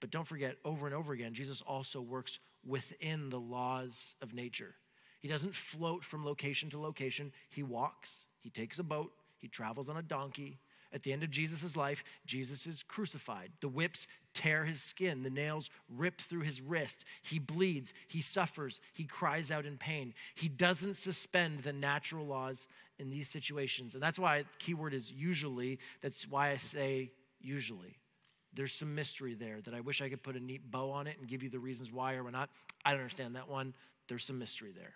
But don't forget, over and over again, Jesus also works within the laws of nature. He doesn't float from location to location, he walks, he takes a boat, he travels on a donkey. At the end of Jesus' life, Jesus is crucified. The whips tear his skin, the nails rip through his wrist. He bleeds, he suffers, he cries out in pain. He doesn't suspend the natural laws in these situations. And that's why the keyword is usually. That's why I say usually. There's some mystery there that I wish I could put a neat bow on it and give you the reasons why or why not. I don't understand that one. There's some mystery there.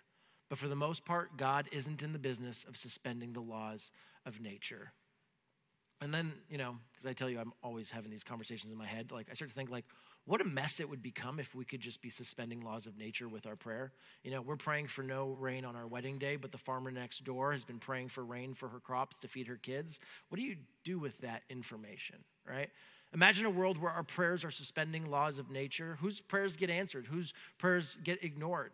But for the most part, God isn't in the business of suspending the laws of nature. And then, you know, because I tell you, I'm always having these conversations in my head. Like, I start to think, like, what a mess it would become if we could just be suspending laws of nature with our prayer. You know, we're praying for no rain on our wedding day, but the farmer next door has been praying for rain for her crops to feed her kids. What do you do with that information, right? Imagine a world where our prayers are suspending laws of nature. Whose prayers get answered? Whose prayers get ignored?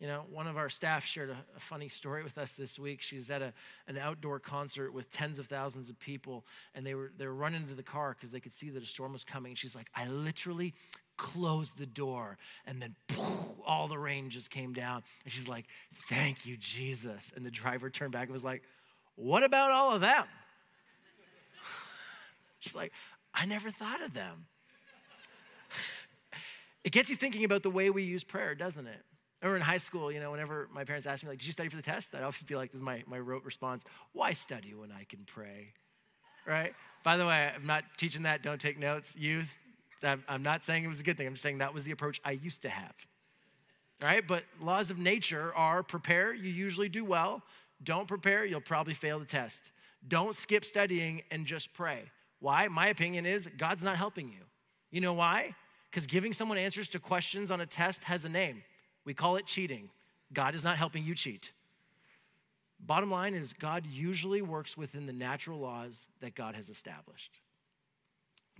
You know, one of our staff shared a, a, funny story with us this week. She's at a, an outdoor concert with tens of thousands of people, and they were, they were running to the car because they could see that a storm was coming. And she's like, I literally closed the door, and then poof, all the rain just came down. And she's like, Thank you, Jesus. And the driver turned back and was like, What about all of them? she's like, I never thought of them. it gets you thinking about the way we use prayer, doesn't it? I remember in high school, you know, whenever my parents asked me, like, did you study for the test? I'd always be like, this is my, my rote response, why study when I can pray? Right? By the way, I'm not teaching that. Don't take notes. Youth, I'm, I'm not saying it was a good thing. I'm just saying that was the approach I used to have. Right? But laws of nature are prepare, you usually do well. Don't prepare, you'll probably fail the test. Don't skip studying and just pray. Why? My opinion is God's not helping you. You know why? Because giving someone answers to questions on a test has a name. We call it cheating. God is not helping you cheat. Bottom line is, God usually works within the natural laws that God has established.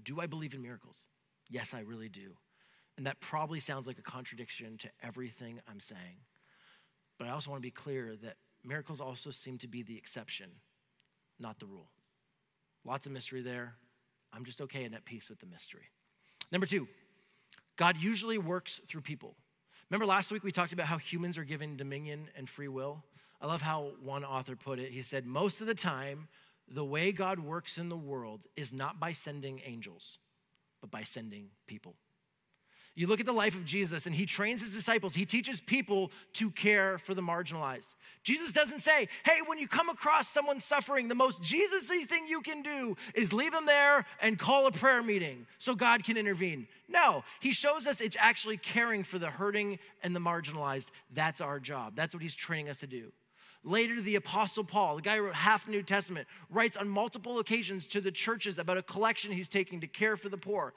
Do I believe in miracles? Yes, I really do. And that probably sounds like a contradiction to everything I'm saying. But I also want to be clear that miracles also seem to be the exception, not the rule. Lots of mystery there. I'm just okay and at peace with the mystery. Number two, God usually works through people. Remember last week we talked about how humans are given dominion and free will? I love how one author put it. He said, Most of the time, the way God works in the world is not by sending angels, but by sending people. You look at the life of Jesus and he trains his disciples, he teaches people to care for the marginalized. Jesus doesn't say, hey, when you come across someone suffering, the most Jesus y thing you can do is leave them there and call a prayer meeting so God can intervene. No, he shows us it's actually caring for the hurting and the marginalized. That's our job. That's what he's training us to do. Later, the Apostle Paul, the guy who wrote half the New Testament, writes on multiple occasions to the churches about a collection he's taking to care for the poor.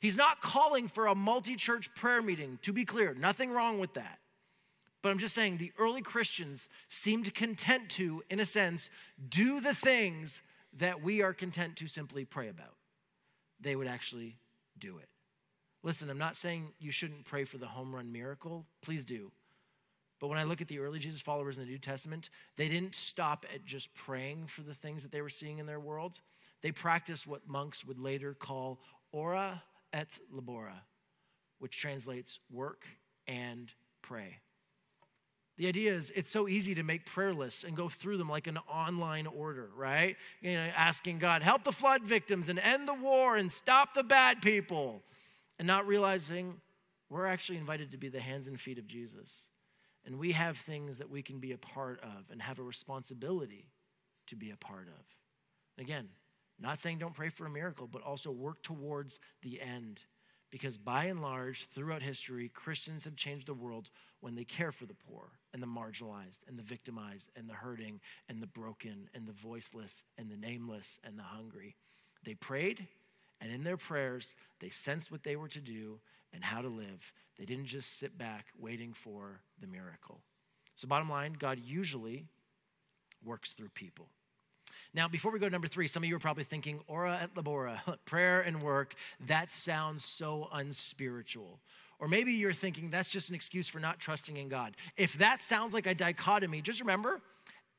He's not calling for a multi church prayer meeting, to be clear, nothing wrong with that. But I'm just saying the early Christians seemed content to, in a sense, do the things that we are content to simply pray about. They would actually do it. Listen, I'm not saying you shouldn't pray for the home run miracle. Please do. But when I look at the early Jesus followers in the New Testament, they didn't stop at just praying for the things that they were seeing in their world. They practiced what monks would later call ora et labora, which translates work and pray. The idea is it's so easy to make prayer lists and go through them like an online order, right? You know, asking God, help the flood victims and end the war and stop the bad people, and not realizing we're actually invited to be the hands and feet of Jesus. And we have things that we can be a part of and have a responsibility to be a part of. Again, not saying don't pray for a miracle, but also work towards the end. Because by and large, throughout history, Christians have changed the world when they care for the poor and the marginalized and the victimized and the hurting and the broken and the voiceless and the nameless and the hungry. They prayed, and in their prayers, they sensed what they were to do and how to live. They didn't just sit back waiting for the miracle. So, bottom line, God usually works through people. Now, before we go to number three, some of you are probably thinking, ora et labora, prayer and work, that sounds so unspiritual. Or maybe you're thinking that's just an excuse for not trusting in God. If that sounds like a dichotomy, just remember,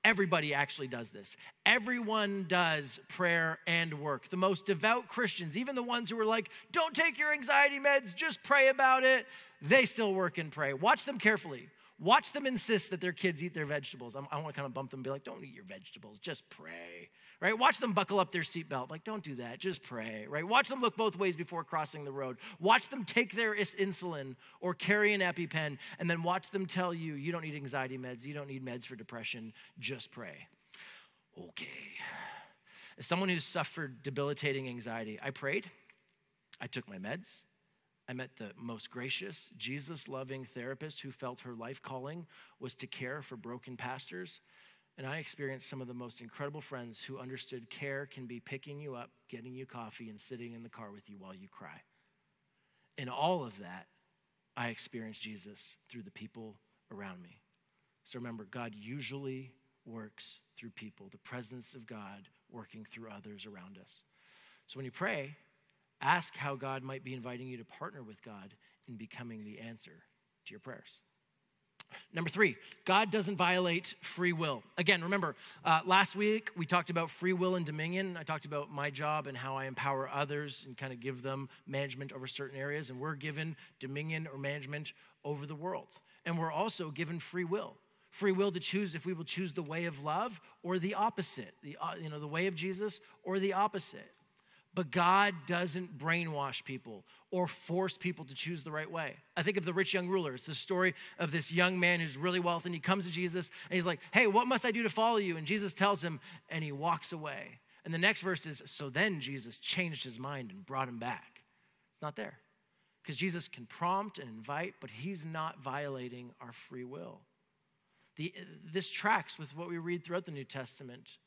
everybody actually does this. Everyone does prayer and work. The most devout Christians, even the ones who are like, don't take your anxiety meds, just pray about it, they still work and pray. Watch them carefully. Watch them insist that their kids eat their vegetables. I'm, i want to kind of bump them and be like, don't eat your vegetables, just pray. Right? Watch them buckle up their seatbelt. Like, don't do that, just pray. Right? Watch them look both ways before crossing the road. Watch them take their insulin or carry an EpiPen, and then watch them tell you, you don't need anxiety meds, you don't need meds for depression, just pray. Okay. As someone who's suffered debilitating anxiety, I prayed, I took my meds, I met the most gracious, Jesus loving therapist who felt her life calling was to care for broken pastors. And I experienced some of the most incredible friends who understood care can be picking you up, getting you coffee, and sitting in the car with you while you cry. In all of that, I experienced Jesus through the people around me. So remember, God usually works through people, the presence of God working through others around us. So when you pray, Ask how God might be inviting you to partner with God in becoming the answer to your prayers. Number three, God doesn't violate free will. Again, remember, uh, last week we talked about free will and dominion. I talked about my job and how I empower others and kind of give them management over certain areas. And we're given dominion or management over the world. And we're also given free will. Free will to choose if we will choose the way of love or the opposite, the, uh, you know, the way of Jesus or the opposite. But God doesn't brainwash people or force people to choose the right way. I think of the rich young ruler. It's the story of this young man who's really wealthy and he comes to Jesus and he's like, Hey, what must I do to follow you? And Jesus tells him, and he walks away. And the next verse is, So then Jesus changed his mind and brought him back. It's not there. Because Jesus can prompt and invite, but he's not violating our free will. The, this tracks with what we read throughout the New Testament.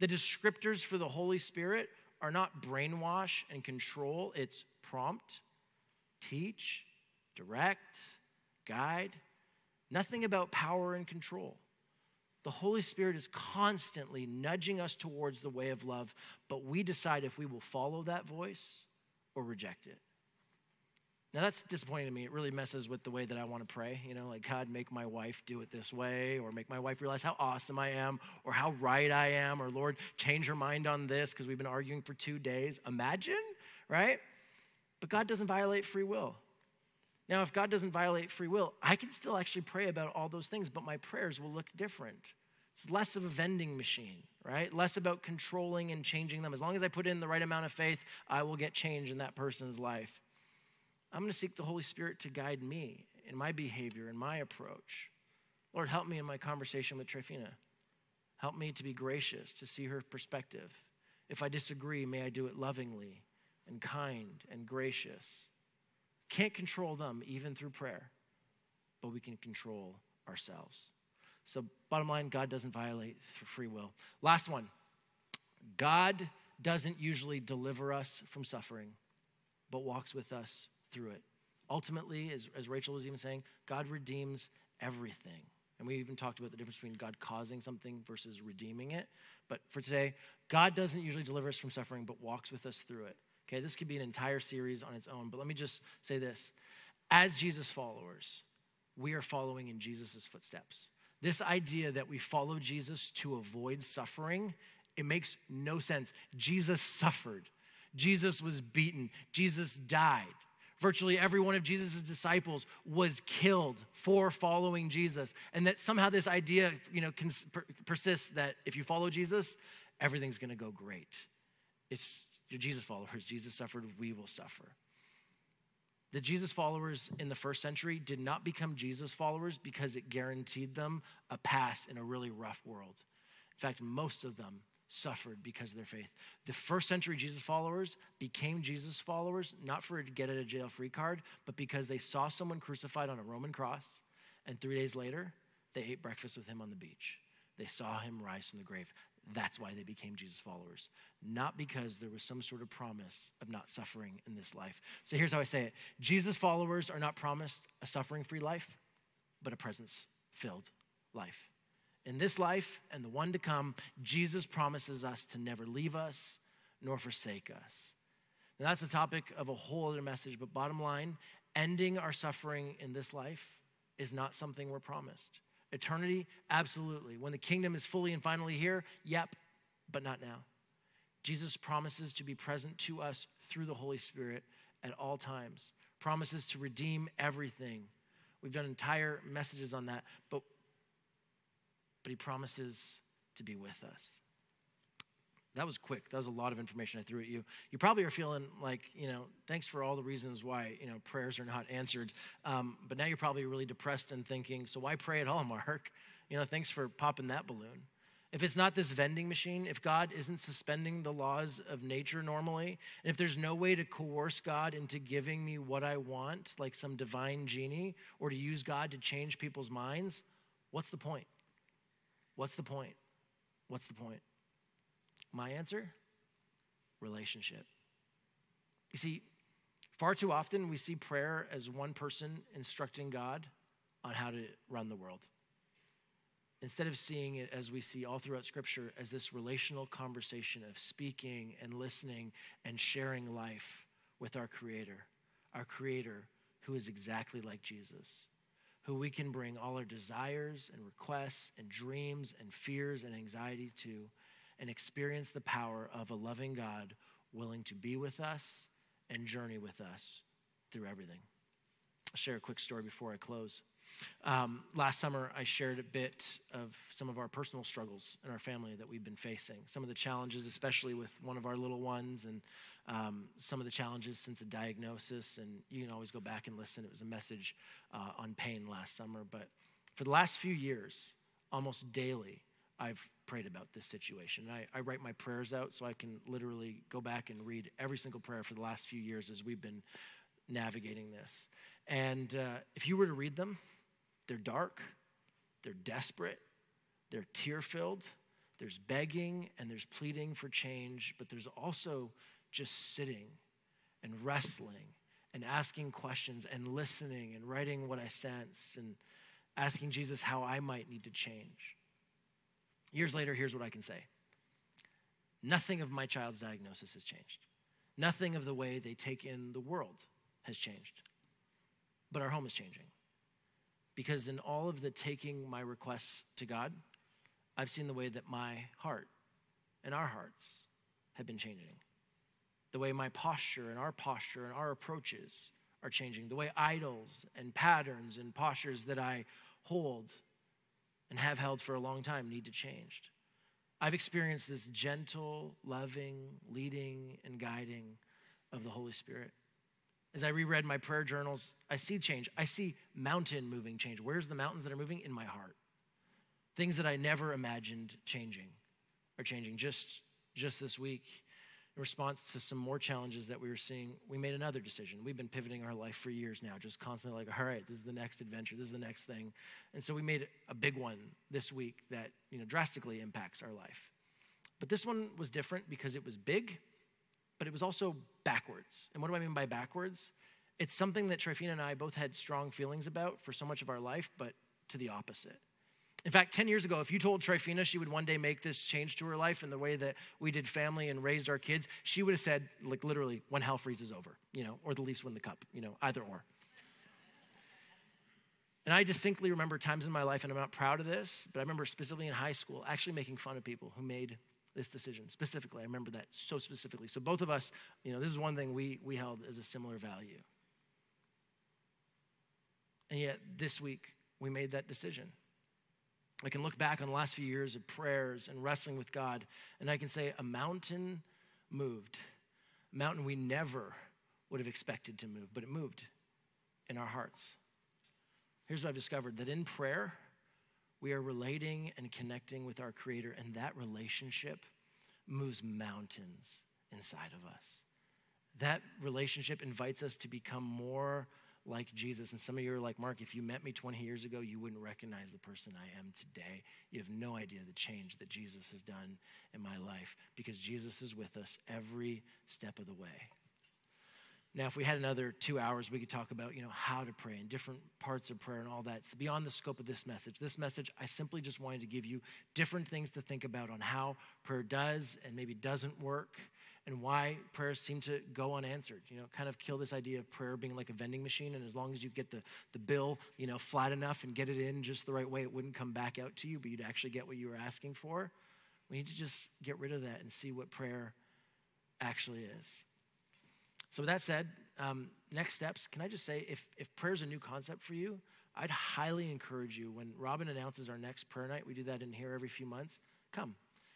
The descriptors for the Holy Spirit are not brainwash and control, it's prompt, teach, direct, guide. Nothing about power and control. The Holy Spirit is constantly nudging us towards the way of love, but we decide if we will follow that voice or reject it. Now that's disappointing to me. It really messes with the way that I want to pray. You know, like, God, make my wife do it this way, or make my wife realize how awesome I am, or how right I am, or Lord, change her mind on this because we've been arguing for two days. Imagine, right? But God doesn't violate free will. Now, if God doesn't violate free will, I can still actually pray about all those things, but my prayers will look different. It's less of a vending machine, right? Less about controlling and changing them. As long as I put in the right amount of faith, I will get change in that person's life. I'm going to seek the Holy Spirit to guide me in my behavior and my approach. Lord, help me in my conversation with Trifina. Help me to be gracious, to see her perspective. If I disagree, may I do it lovingly and kind and gracious. Can't control them even through prayer, but we can control ourselves. So, bottom line, God doesn't violate free will. Last one God doesn't usually deliver us from suffering, but walks with us through it. Ultimately, as, as Rachel was even saying, God redeems everything. And we even talked about the difference between God causing something versus redeeming it. But for today, God doesn't usually deliver us from suffering, but walks with us through it. Okay, this could be an entire series on its own, but let me just say this. As Jesus followers, we are following in Jesus' footsteps. This idea that we follow Jesus to avoid suffering, it makes no sense. Jesus suffered. Jesus was beaten. Jesus died. Virtually every one of Jesus' disciples was killed for following Jesus. And that somehow this idea, you know, cons- per- persists that if you follow Jesus, everything's gonna go great. It's your Jesus followers. Jesus suffered, we will suffer. The Jesus followers in the first century did not become Jesus followers because it guaranteed them a pass in a really rough world. In fact, most of them suffered because of their faith. The first century Jesus followers became Jesus followers not for a get out of jail free card, but because they saw someone crucified on a Roman cross, and three days later, they ate breakfast with him on the beach. They saw him rise from the grave. That's why they became Jesus followers, not because there was some sort of promise of not suffering in this life. So here's how I say it Jesus followers are not promised a suffering free life, but a presence filled life. In this life and the one to come, Jesus promises us to never leave us nor forsake us. Now, that's the topic of a whole other message, but bottom line, ending our suffering in this life is not something we're promised. Eternity, absolutely. When the kingdom is fully and finally here, yep, but not now. Jesus promises to be present to us through the Holy Spirit at all times, promises to redeem everything. We've done entire messages on that, but, but he promises to be with us. That was quick. That was a lot of information I threw at you. You probably are feeling like, you know, thanks for all the reasons why, you know, prayers are not answered. Um, but now you're probably really depressed and thinking, so why pray at all, Mark? You know, thanks for popping that balloon. If it's not this vending machine, if God isn't suspending the laws of nature normally, and if there's no way to coerce God into giving me what I want, like some divine genie, or to use God to change people's minds, what's the point? What's the point? What's the point? My answer relationship. You see, far too often we see prayer as one person instructing God on how to run the world. Instead of seeing it as we see all throughout Scripture as this relational conversation of speaking and listening and sharing life with our Creator, our Creator who is exactly like Jesus, who we can bring all our desires and requests and dreams and fears and anxieties to and experience the power of a loving God willing to be with us and journey with us through everything. I'll share a quick story before I close. Um, last summer, I shared a bit of some of our personal struggles in our family that we've been facing, some of the challenges, especially with one of our little ones, and um, some of the challenges since the diagnosis. And you can always go back and listen. It was a message uh, on pain last summer. But for the last few years, almost daily, I've prayed about this situation. I, I, write my prayers out so I can literally go back and read every single prayer for the last few years as we've been navigating this. And uh, if you were to read them, they're dark, they're desperate, they're tear filled, there's begging and there's pleading for change, but there's also just sitting and wrestling and asking questions and listening and writing what I sense and asking Jesus how I might need to change. Years later, here's what I can say nothing of my child's diagnosis has changed. Nothing of the way they take in the world has changed. But our home is changing. Because in all of the taking my requests to God, I've seen the way that my heart and our hearts have been changing. The way my posture and our posture and our approaches are changing. The way idols and patterns and postures that I hold and have held for a long time need to change. I've experienced this gentle, loving, leading, and guiding of the Holy Spirit. As I reread my prayer journals, I see change. I see mountain moving change. Where's the mountains that are moving? In my heart. Things that I never imagined changing are changing. Just, just this week, in response to some more challenges that we were seeing, we made another decision. We've been pivoting our life for years now, just constantly like, all right, this is the next adventure, this is the next thing. And so we made a big one this week that you know drastically impacts our life. But this one was different because it was big, but it was also backwards. And what do I mean by backwards? It's something that Trifina and I both had strong feelings about for so much of our life, but to the opposite. In fact, 10 years ago, if you told Trifina she would one day make this change to her life in the way that we did family and raised our kids, she would have said, like literally, when hell freezes over, you know, or the Leafs win the cup, you know, either or. And I distinctly remember times in my life, and I'm not proud of this, but I remember specifically in high school actually making fun of people who made this decision. Specifically, I remember that so specifically. So both of us, you know, this is one thing we, we held as a similar value. And yet this week, we made that decision. I can look back on the last few years of prayers and wrestling with God, and I can say a mountain moved. A mountain we never would have expected to move, but it moved in our hearts. Here's what I've discovered that in prayer, we are relating and connecting with our Creator, and that relationship moves mountains inside of us. That relationship invites us to become more like Jesus. And some of you are like, Mark, if you met me 20 years ago, you wouldn't recognize the person I am today. You have no idea the change that Jesus has done in my life because Jesus is with us every step of the way. Now, if we had another two hours, we could talk about, you know, how to pray and different parts of prayer and all that. It's beyond the scope of this message. This message, I simply just wanted to give you different things to think about on how prayer does and maybe doesn't work and why prayers seem to go unanswered. You know, kind of kill this idea of prayer being like a vending machine, and as long as you get the, the bill, you know, flat enough and get it in just the right way, it wouldn't come back out to you, but you'd actually get what you were asking for. We need to just get rid of that and see what prayer actually is. So, with that said, um, next steps, can I just say if, if prayer is a new concept for you, I'd highly encourage you when Robin announces our next prayer night, we do that in here every few months, come.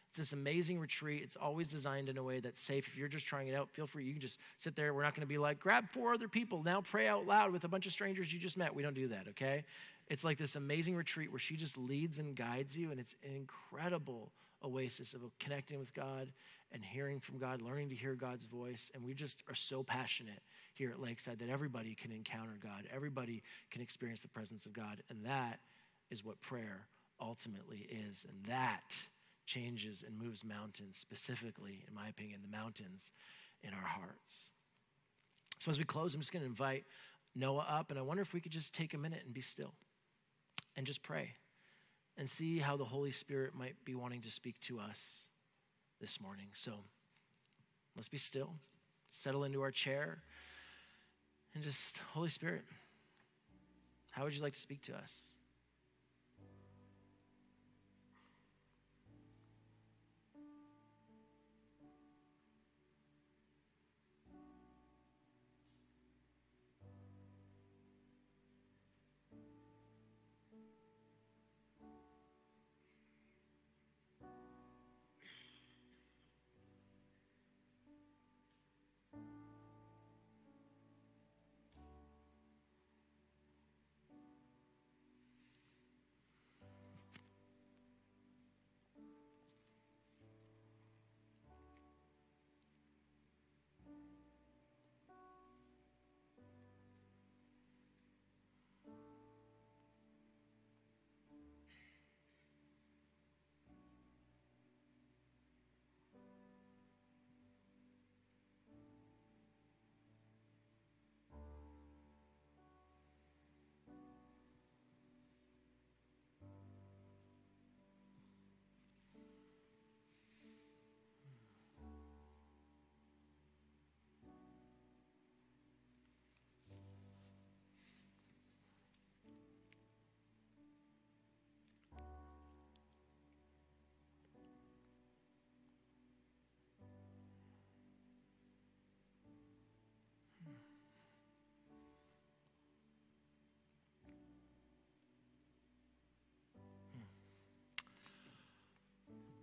It's this amazing retreat. It's always designed in a way that's safe. If you're just trying it out, feel free. You can just sit there. We're not going to be like, grab four other people, now pray out loud with a bunch of strangers you just met. We don't do that, okay? It's like this amazing retreat where she just leads and guides you, and it's incredible oasis of connecting with God and hearing from God, learning to hear God's voice. And we just are so passionate here at Lakeside that everybody can encounter God, everybody can experience the presence of God. And that is what prayer ultimately is. And that changes and moves mountains, specifically, in my opinion, the mountains in our hearts. So as we close, I'm just going to invite Noah up, and I wonder if we could just take a minute and be still and just pray and see how the Holy Spirit might be wanting to speak to us this morning. So let's be still, settle into our chair, and just, Holy Spirit, how would you like to speak to us?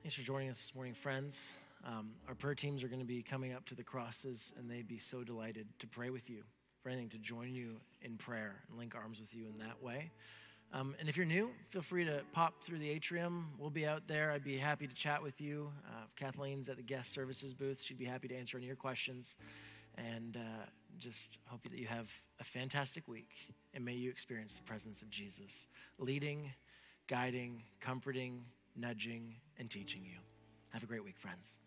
Thanks for joining us this morning, friends. Um, our prayer teams are going to be coming up to the crosses, and they'd be so delighted to pray with you, for anything, to join you in prayer and link arms with you in that way. Um, and if you're new, feel free to pop through the atrium. We'll be out there. I'd be happy to chat with you. Uh, Kathleen's at the guest services booth. She'd be happy to answer any of your questions. And uh, just hope that you have a fantastic week, and may you experience the presence of Jesus, leading, guiding, comforting, nudging, and teaching you. Have a great week, friends.